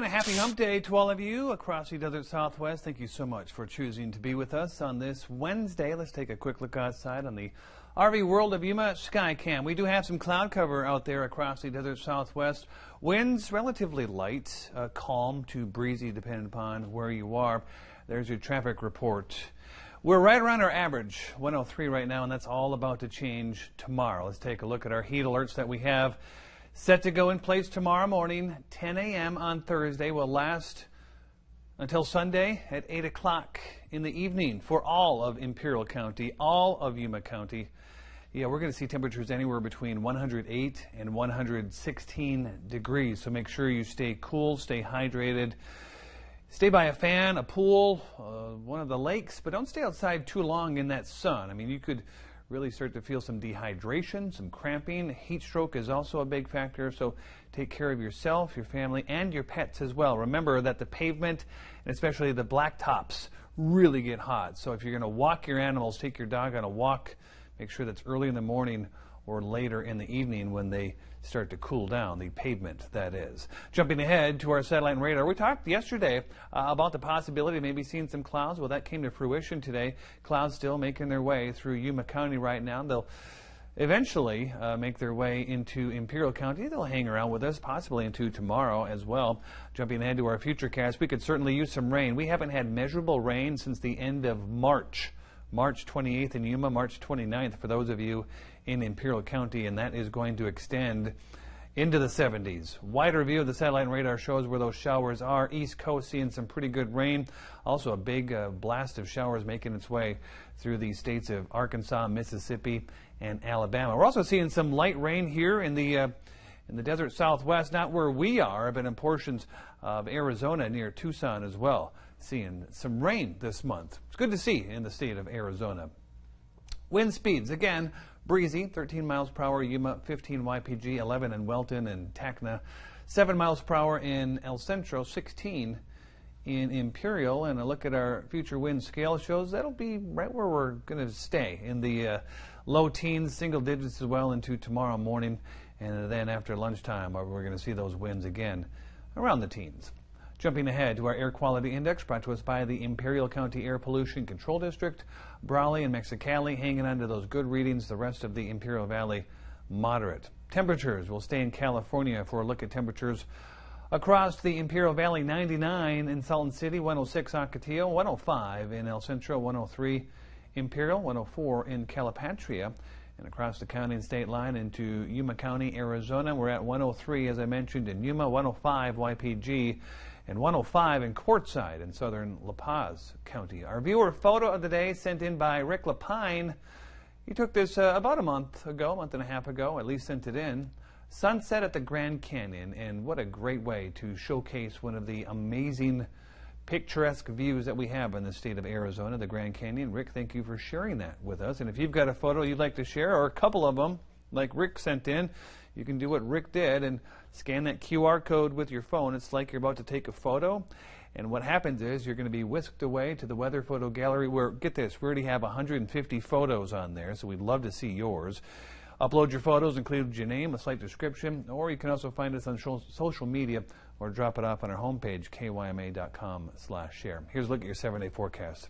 And a happy hump day to all of you across the desert southwest. Thank you so much for choosing to be with us on this Wednesday. Let's take a quick look outside on the RV World of Yuma Skycam. We do have some cloud cover out there across the desert southwest. Winds relatively light, uh, calm to breezy depending upon where you are. There's your traffic report. We're right around our average, 103 right now, and that's all about to change tomorrow. Let's take a look at our heat alerts that we have set to go in place tomorrow morning, 10 a.m. on Thursday, will last until Sunday at 8 o'clock in the evening for all of Imperial County, all of Yuma County. Yeah, we're going to see temperatures anywhere between 108 and 116 degrees, so make sure you stay cool, stay hydrated. Stay by a fan, a pool, uh, one of the lakes, but don't stay outside too long in that sun. I mean, you could really start to feel some dehydration, some cramping. Heat stroke is also a big factor, so take care of yourself, your family, and your pets as well. Remember that the pavement, and especially the black tops, really get hot. So if you're going to walk your animals, take your dog on a walk, make sure that's early in the morning or later in the evening when they start to cool down, the pavement that is. Jumping ahead to our satellite and radar, we talked yesterday uh, about the possibility of maybe seeing some clouds. Well, that came to fruition today. Clouds still making their way through Yuma County right now. They'll eventually uh, make their way into Imperial County. They'll hang around with us possibly into tomorrow as well. Jumping ahead to our futurecast, we could certainly use some rain. We haven't had measurable rain since the end of March. March 28th in Yuma, March 29th for those of you in Imperial County, and that is going to extend into the 70s. Wider view of the satellite and radar shows where those showers are. East Coast seeing some pretty good rain. Also, a big uh, blast of showers making its way through the states of Arkansas, Mississippi, and Alabama. We're also seeing some light rain here in the uh, in the desert southwest, not where we are, but in portions of Arizona near Tucson as well. Seeing some rain this month. It's good to see in the state of Arizona. Wind speeds, again, breezy, 13 miles per hour, Yuma, 15 YPG, 11 in Welton and Tacna, 7 miles per hour in El Centro, 16 in Imperial. And a look at our future wind scale shows that'll be right where we're going to stay in the uh, low teens, single digits as well into tomorrow morning. And then after lunchtime, we're going to see those winds again around the teens. Jumping ahead to our air quality index brought to us by the Imperial County Air Pollution Control District. Brawley and Mexicali hanging on to those good readings. The rest of the Imperial Valley moderate. Temperatures will stay in California for a look at temperatures across the Imperial Valley 99 in Salton City, 106 Ocotillo, 105 in El Centro, 103 Imperial, 104 in Calipatria and across the county and state line into Yuma County, Arizona. We're at 103, as I mentioned, in Yuma, 105 YPG, and 105 in Quartzsite in southern La Paz County. Our viewer photo of the day sent in by Rick Lapine. He took this uh, about a month ago, a month and a half ago, at least sent it in. Sunset at the Grand Canyon, and what a great way to showcase one of the amazing picturesque views that we have in the state of Arizona, the Grand Canyon. Rick, thank you for sharing that with us. And if you've got a photo you'd like to share, or a couple of them, like Rick sent in, you can do what Rick did and scan that QR code with your phone. It's like you're about to take a photo. And what happens is you're going to be whisked away to the weather photo gallery where, get this, we already have 150 photos on there, so we'd love to see yours. Upload your photos, include your name, a slight description, or you can also find us on social media or drop it off on our homepage, kyma.com slash share. Here's a look at your seven-day forecast.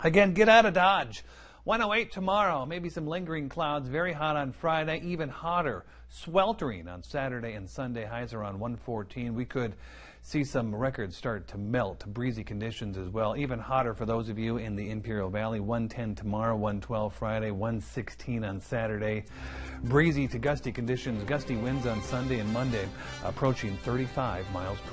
Again, get out of Dodge. 108 tomorrow, maybe some lingering clouds, very hot on Friday, even hotter, sweltering on Saturday and Sunday, highs around 114. We could see some records start to melt, breezy conditions as well, even hotter for those of you in the Imperial Valley, 110 tomorrow, 112 Friday, 116 on Saturday. Breezy to gusty conditions, gusty winds on Sunday and Monday, approaching 35 miles per